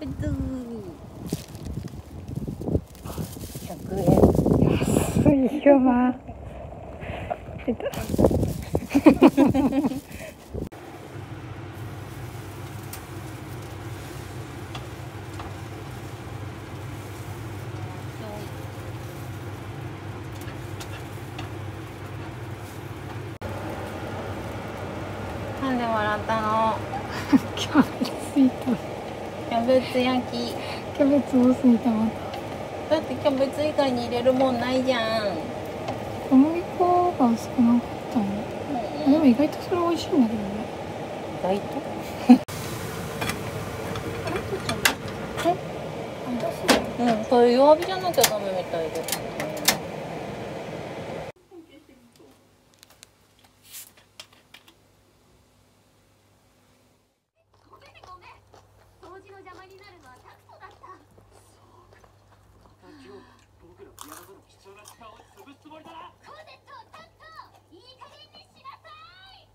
ブズ100円安いよななんで笑ったの？今日ついたャベツ焼き。キャベツ多すぎたまただってキャベツ以外に入れるもんないじゃん、小麦粉が少なかったの。でも意外とそれ美味しいんだけどね。意外と？うん、これ弱火じゃなきゃダメみたいですごめんごめん掃除の邪魔になるのはタクトだったコゼットタクトいい加減にしなさい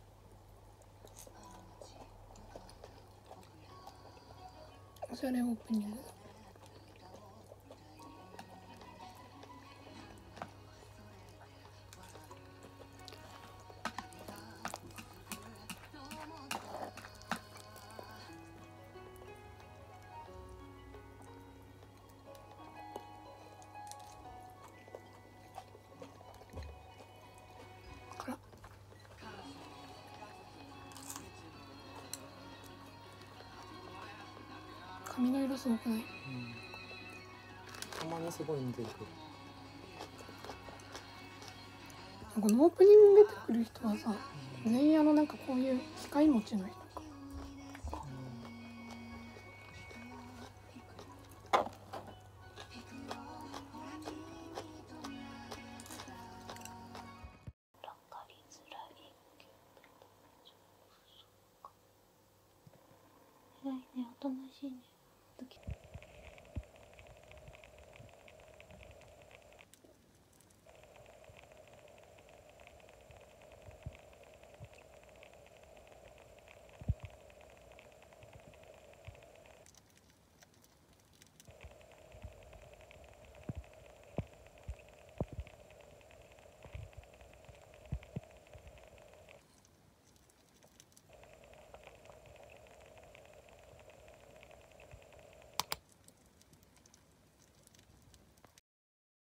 おしゃれオー髪の色すごくない？たまにすごい似てるこのオープニング出てくる人はさ全員あのなんかこういう機械持ちの人か。偉いねおとなしいね時